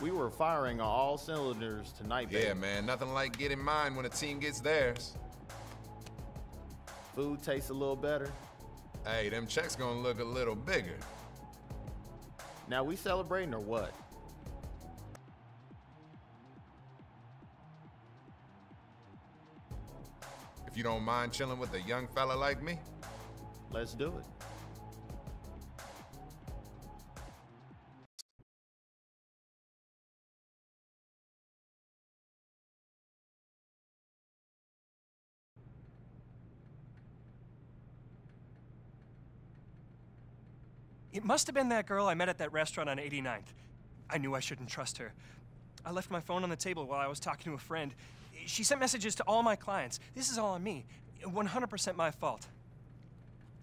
We were firing on all cylinders tonight, baby. Yeah, man, nothing like getting mine when a team gets theirs. Food tastes a little better. Hey, them checks gonna look a little bigger. Now we celebrating or what? If you don't mind chilling with a young fella like me. Let's do it. It must have been that girl I met at that restaurant on 89th. I knew I shouldn't trust her. I left my phone on the table while I was talking to a friend. She sent messages to all my clients. This is all on me. 100% my fault.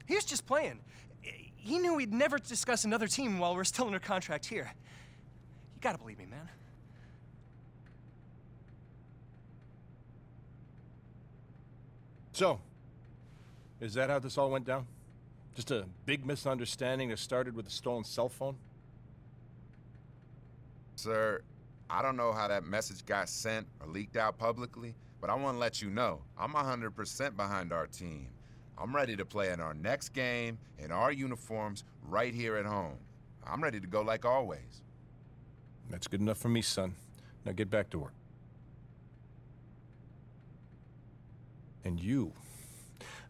He was just playing. He knew we'd never discuss another team while we're still under contract here. You gotta believe me, man. So, is that how this all went down? Just a big misunderstanding that started with a stolen cell phone? Sir, I don't know how that message got sent or leaked out publicly, but I want to let you know I'm 100% behind our team. I'm ready to play in our next game in our uniforms right here at home. I'm ready to go like always. That's good enough for me, son. Now get back to work. And you,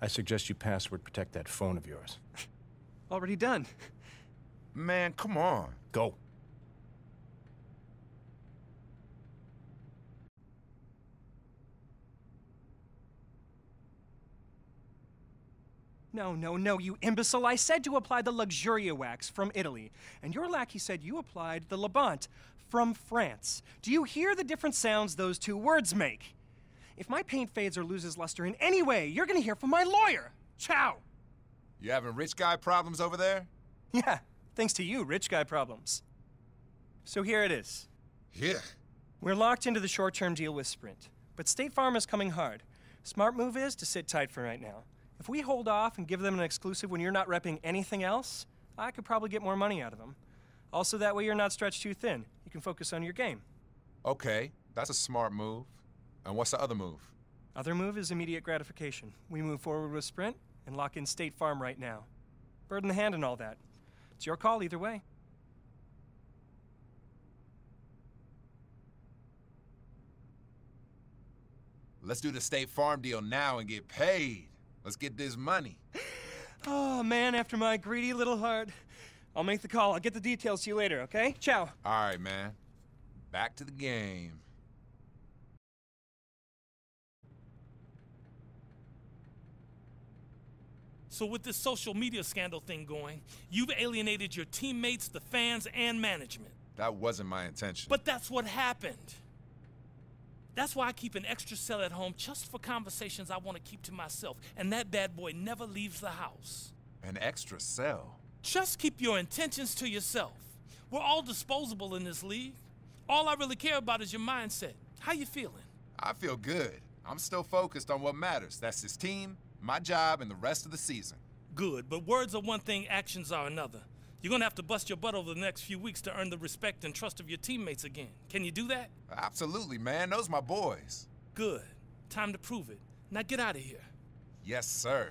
I suggest you password protect that phone of yours. Already done. Man, come on. Go. No, no, no, you imbecile. I said to apply the Luxuria wax from Italy. And your lackey said you applied the Labant from France. Do you hear the different sounds those two words make? If my paint fades or loses luster in any way, you're gonna hear from my lawyer. Ciao. You having rich guy problems over there? Yeah, thanks to you, rich guy problems. So here it is. Yeah. We're locked into the short term deal with Sprint, but State Farm is coming hard. Smart move is to sit tight for right now. If we hold off and give them an exclusive when you're not repping anything else, I could probably get more money out of them. Also, that way you're not stretched too thin. You can focus on your game. Okay, that's a smart move. And what's the other move? Other move is immediate gratification. We move forward with Sprint and lock in State Farm right now. Bird in the hand and all that. It's your call either way. Let's do the State Farm deal now and get paid. Let's get this money. Oh, man, after my greedy little heart. I'll make the call. I'll get the details to you later, okay? Ciao. All right, man. Back to the game. So with this social media scandal thing going, you've alienated your teammates, the fans, and management. That wasn't my intention. But that's what happened. That's why I keep an extra cell at home just for conversations I want to keep to myself, and that bad boy never leaves the house. An extra cell? Just keep your intentions to yourself. We're all disposable in this league. All I really care about is your mindset. How you feeling? I feel good. I'm still focused on what matters. That's his team, my job, and the rest of the season. Good, but words are one thing, actions are another. You're gonna have to bust your butt over the next few weeks to earn the respect and trust of your teammates again. Can you do that? Absolutely, man. Those my boys. Good. Time to prove it. Now get out of here. Yes, sir.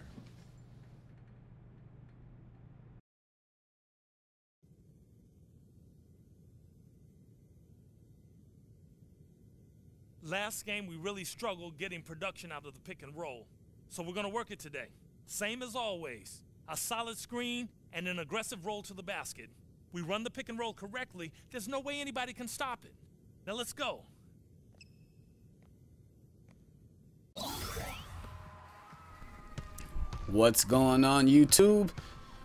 Last game, we really struggled getting production out of the pick and roll. So we're gonna work it today. Same as always. A solid screen and an aggressive roll to the basket. We run the pick and roll correctly, there's no way anybody can stop it. Now let's go. What's going on YouTube?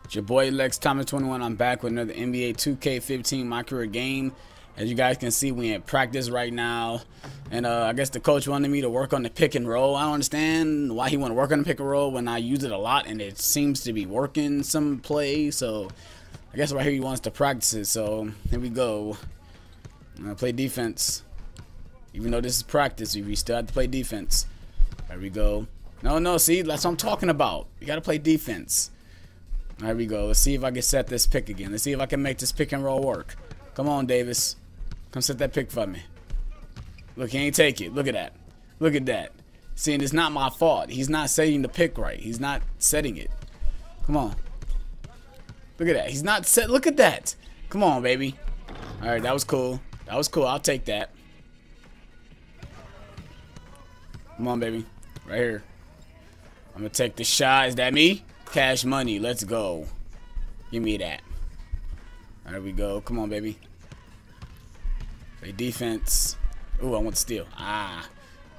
It's your boy Lex Thomas 21. I'm back with another NBA 2K15 My Career game. As you guys can see, we in practice right now. And uh, I guess the coach wanted me to work on the pick and roll. I don't understand why he want to work on the pick and roll when I use it a lot and it seems to be working some plays. So I guess right here he wants to practice it. So here we go. Play defense. Even though this is practice, we still have to play defense. There we go. No, no, see, that's what I'm talking about. You got to play defense. There we go. Let's see if I can set this pick again. Let's see if I can make this pick and roll work. Come on, Davis. Come set that pick for me. Look, he ain't take it. Look at that. Look at that. See, and it's not my fault. He's not setting the pick right. He's not setting it. Come on. Look at that. He's not set. Look at that. Come on, baby. All right, that was cool. That was cool. I'll take that. Come on, baby. Right here. I'm going to take the shot. Is that me? Cash money. Let's go. Give me that. There we go. Come on, baby. Play defense. Ooh, I want steal. Ah.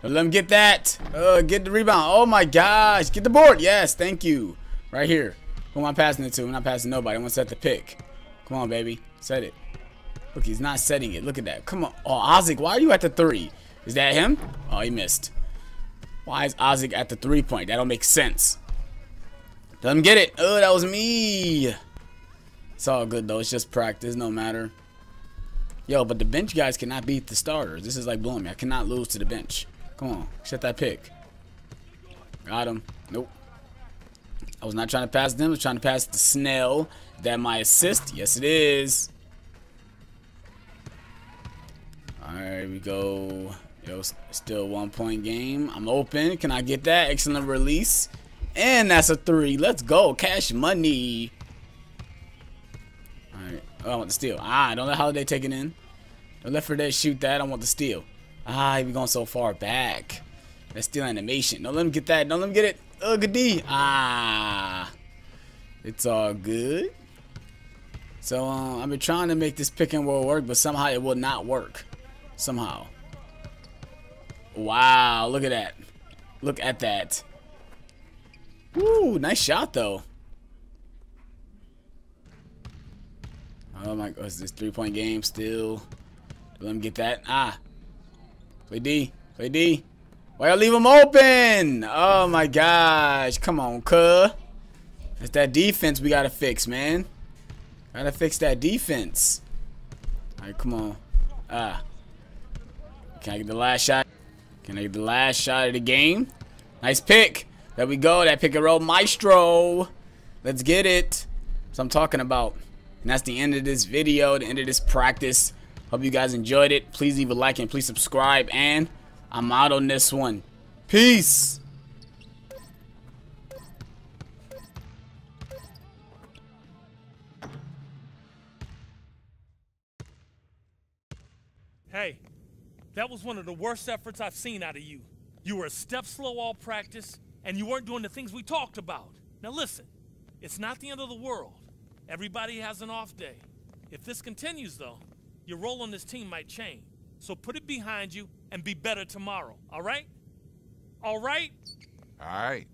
Let him get that. Uh, get the rebound. Oh, my gosh. Get the board. Yes, thank you. Right here. Who am I passing it to? I'm not passing nobody. I want to set the pick. Come on, baby. Set it. Look, he's not setting it. Look at that. Come on. Oh, Ozzy, why are you at the three? Is that him? Oh, he missed. Why is Ozzy at the three point? That don't make sense. Let him get it. Oh, that was me. It's all good, though. It's just practice. No matter. Yo, but the bench guys cannot beat the starters. This is like blowing me. I cannot lose to the bench. Come on. Set that pick. Got him. Nope. I was not trying to pass them. I was trying to pass to Snell. That my assist? Yes, it is. Alright, we go. Yo, still one point game. I'm open. Can I get that? Excellent release. And that's a three. Let's go. Cash money. Oh, I want the steal. Ah, don't let Holiday take it in. Don't let Fredette shoot that. I want the steal. Ah, we going so far back. That's still animation. Don't let him get that. Don't let him get it. Oh, good D. Ah. It's all good. So, uh, I've been trying to make this pick and roll work, but somehow it will not work. Somehow. Wow, look at that. Look at that. Woo, nice shot, though. Oh my god, is this three-point game still? Let him get that. Ah. Play D. Play D. Why I leave him open? Oh my gosh. Come on, cuh. It's that defense we gotta fix, man. Gotta fix that defense. Alright, come on. Ah. Can I get the last shot? Can I get the last shot of the game? Nice pick. There we go. That pick and roll maestro. Let's get it. That's what I'm talking about. And that's the end of this video, the end of this practice. Hope you guys enjoyed it. Please leave a like and please subscribe. And I'm out on this one. Peace. Hey, that was one of the worst efforts I've seen out of you. You were a step slow all practice, and you weren't doing the things we talked about. Now listen, it's not the end of the world. Everybody has an off day. If this continues, though, your role on this team might change. So put it behind you and be better tomorrow, all right? All right? All right.